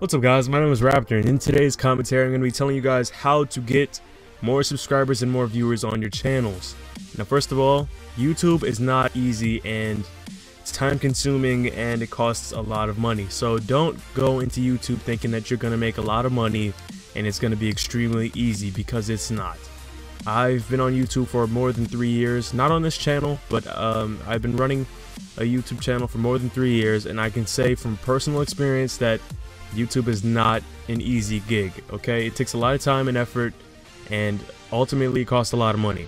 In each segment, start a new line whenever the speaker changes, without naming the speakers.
What's up guys, my name is Raptor and in today's commentary I'm going to be telling you guys how to get more subscribers and more viewers on your channels. Now first of all, YouTube is not easy and it's time consuming and it costs a lot of money. So don't go into YouTube thinking that you're going to make a lot of money and it's going to be extremely easy because it's not. I've been on YouTube for more than three years, not on this channel, but um, I've been running a YouTube channel for more than three years and I can say from personal experience that YouTube is not an easy gig, okay? It takes a lot of time and effort and ultimately costs a lot of money.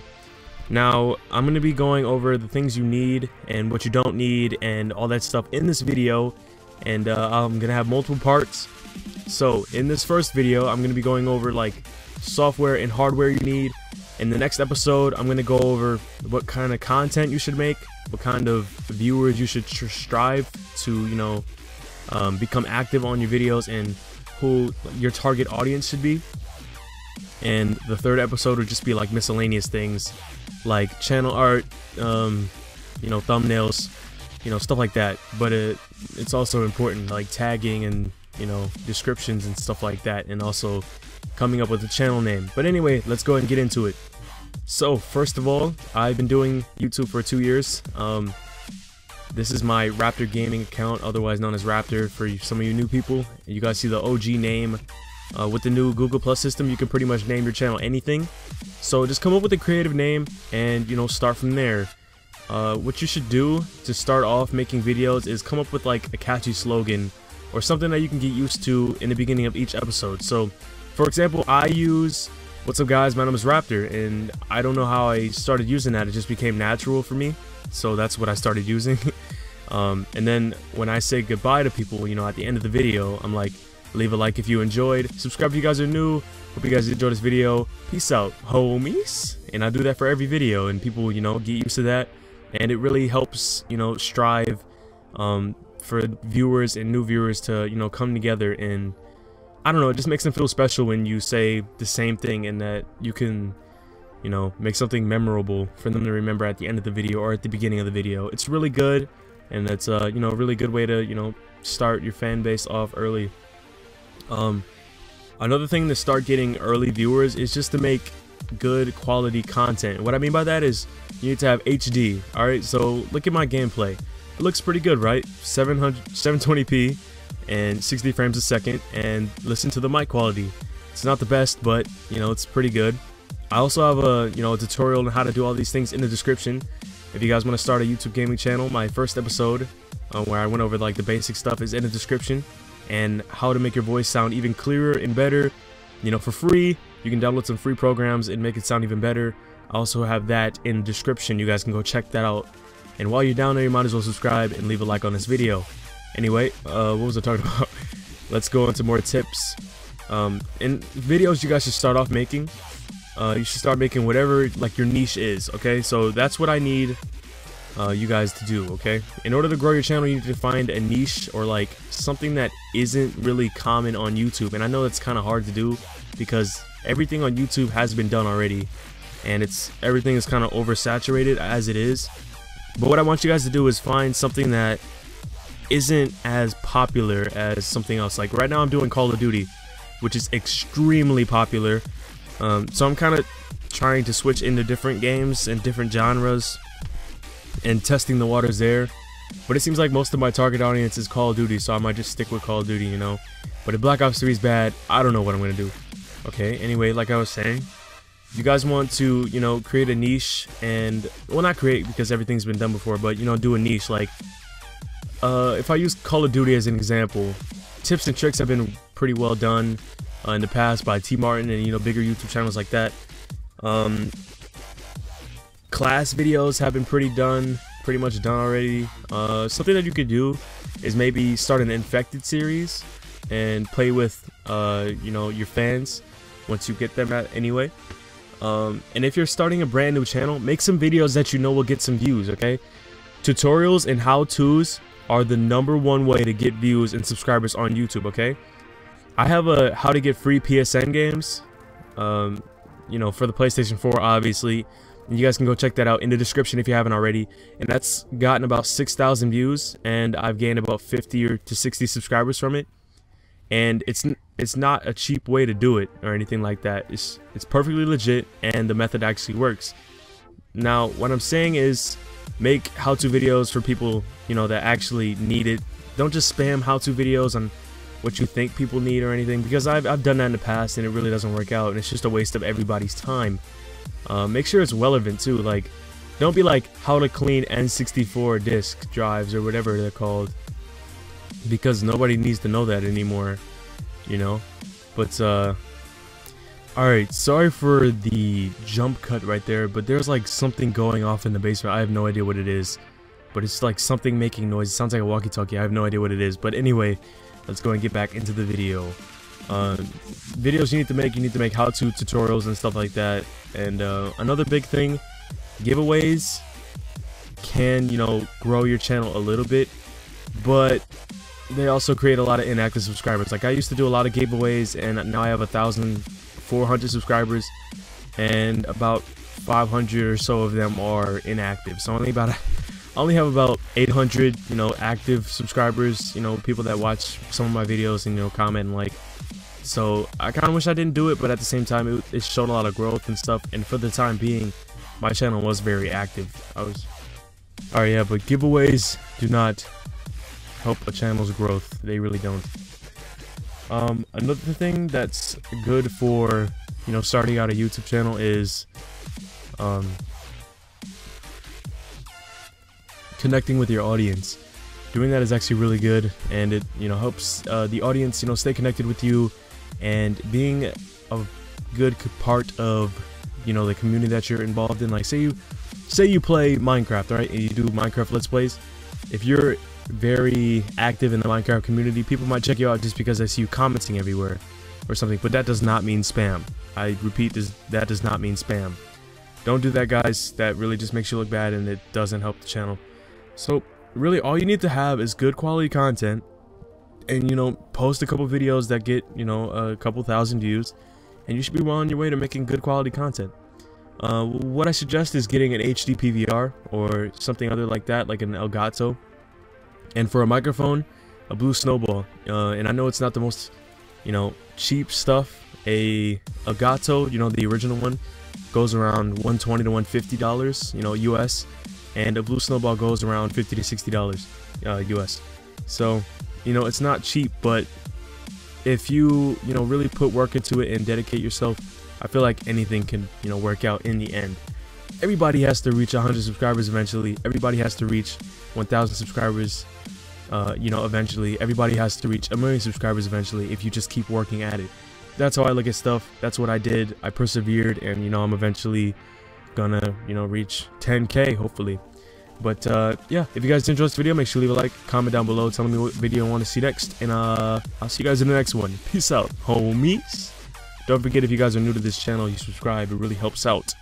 Now, I'm going to be going over the things you need and what you don't need and all that stuff in this video and uh, I'm going to have multiple parts. So, in this first video, I'm going to be going over like software and hardware you need. In the next episode, I'm going to go over what kind of content you should make, what kind of viewers you should strive to, you know, um, become active on your videos and who your target audience should be. And the third episode would just be like miscellaneous things like channel art, um, you know, thumbnails, you know, stuff like that. But it, it's also important like tagging and, you know, descriptions and stuff like that. And also coming up with a channel name. But anyway, let's go ahead and get into it. So first of all, I've been doing YouTube for two years. Um, this is my Raptor Gaming account, otherwise known as Raptor for some of you new people. You guys see the OG name. Uh, with the new Google Plus system, you can pretty much name your channel anything. So just come up with a creative name and, you know, start from there. Uh, what you should do to start off making videos is come up with like a catchy slogan or something that you can get used to in the beginning of each episode. So, for example, I use What's up guys, my name is Raptor and I don't know how I started using that, it just became natural for me so that's what I started using. um, and then when I say goodbye to people, you know, at the end of the video, I'm like, leave a like if you enjoyed, subscribe if you guys are new, hope you guys enjoyed this video, peace out, homies. And I do that for every video, and people, you know, get used to that, and it really helps, you know, strive um, for viewers and new viewers to, you know, come together and I don't know, it just makes them feel special when you say the same thing and that you can you know, make something memorable for them to remember at the end of the video or at the beginning of the video. It's really good, and that's uh, you know, a really good way to, you know, start your fan base off early. Um, another thing to start getting early viewers is just to make good quality content. What I mean by that is you need to have HD, alright? So look at my gameplay. It looks pretty good, right? 700, 720p and 60 frames a second, and listen to the mic quality. It's not the best, but, you know, it's pretty good. I also have a you know a tutorial on how to do all these things in the description. If you guys want to start a YouTube gaming channel, my first episode uh, where I went over like the basic stuff is in the description and how to make your voice sound even clearer and better. You know, for free, you can download some free programs and make it sound even better. I also have that in the description. You guys can go check that out. And while you're down there, you might as well subscribe and leave a like on this video. Anyway, uh, what was I talking about? Let's go into more tips. Um, in videos you guys should start off making, uh, you should start making whatever like your niche is okay so that's what I need uh, you guys to do okay in order to grow your channel you need to find a niche or like something that isn't really common on YouTube and I know that's kind of hard to do because everything on YouTube has been done already and it's everything is kind of oversaturated as it is but what I want you guys to do is find something that isn't as popular as something else like right now I'm doing Call of Duty which is extremely popular um, so I'm kind of trying to switch into different games and different genres and testing the waters there. But it seems like most of my target audience is Call of Duty, so I might just stick with Call of Duty, you know. But if Black Ops 3 is bad, I don't know what I'm going to do. Okay, anyway, like I was saying, you guys want to, you know, create a niche and, well, not create because everything's been done before, but, you know, do a niche. Like, uh, if I use Call of Duty as an example, tips and tricks have been pretty well done uh, in the past by TmarTn and you know bigger YouTube channels like that. Um, class videos have been pretty done, pretty much done already. Uh, something that you could do is maybe start an infected series and play with uh, you know your fans once you get them at anyway. Um, and if you're starting a brand new channel, make some videos that you know will get some views. Okay, tutorials and how-tos are the number one way to get views and subscribers on YouTube. Okay. I have a how to get free PSN games, um, you know, for the PlayStation 4, obviously. And you guys can go check that out in the description if you haven't already. And that's gotten about 6,000 views, and I've gained about 50 or to 60 subscribers from it. and it's it's not a cheap way to do it or anything like that. It's it's perfectly legit, and the method actually works. Now, what I'm saying is, make how-to videos for people you know that actually need it. Don't just spam how-to videos on what you think people need or anything because I've, I've done that in the past and it really doesn't work out and it's just a waste of everybody's time. Uh, make sure it's relevant too. Like, don't be like how to clean N64 disk drives or whatever they're called because nobody needs to know that anymore, you know. But uh, all right, sorry for the jump cut right there, but there's like something going off in the basement. I have no idea what it is, but it's like something making noise. It sounds like a walkie-talkie. I have no idea what it is, but anyway, let's go and get back into the video. Uh, videos you need to make, you need to make how-to tutorials and stuff like that. And uh, another big thing, giveaways can, you know, grow your channel a little bit, but they also create a lot of inactive subscribers. Like I used to do a lot of giveaways, and now I have a thousand four hundred subscribers, and about 500 or so of them are inactive. So only about I only have about 800, you know, active subscribers. You know, people that watch some of my videos and you know comment and like. So I kind of wish I didn't do it, but at the same time, it, it showed a lot of growth and stuff. And for the time being, my channel was very active. I was. Alright, yeah, but giveaways do not help a channel's growth. They really don't. Um, another thing that's good for, you know, starting out a YouTube channel is um, connecting with your audience. Doing that is actually really good, and it, you know, helps uh, the audience, you know, stay connected with you, and being a good part of, you know, the community that you're involved in. Like, say you, say you play Minecraft, right? And you do Minecraft Let's Plays. If you're very active in the Minecraft community. People might check you out just because I see you commenting everywhere or something, but that does not mean spam. I repeat, this, that does not mean spam. Don't do that, guys. That really just makes you look bad and it doesn't help the channel. So, really, all you need to have is good quality content and, you know, post a couple videos that get, you know, a couple thousand views and you should be well on your way to making good quality content. Uh, what I suggest is getting an HD PVR or something other like that, like an Elgato and for a microphone, a Blue Snowball. Uh, and I know it's not the most, you know, cheap stuff. A Elgato, you know, the original one, goes around 120 to 150 dollars, you know, US, and a Blue Snowball goes around 50 to 60 dollars, uh, US. So, you know, it's not cheap, but if you, you know, really put work into it and dedicate yourself, I feel like anything can, you know, work out in the end. Everybody has to reach 100 subscribers eventually. Everybody has to reach 1,000 subscribers uh, you know, eventually. Everybody has to reach a million subscribers eventually if you just keep working at it. That's how I look at stuff. That's what I did. I persevered, and you know, I'm eventually gonna, you know, reach 10k hopefully. But uh, yeah, if you guys enjoyed this video, make sure to leave a like, comment down below, telling me what video you want to see next, and uh, I'll see you guys in the next one. Peace out, homies. Don't forget if you guys are new to this channel, you subscribe. It really helps out.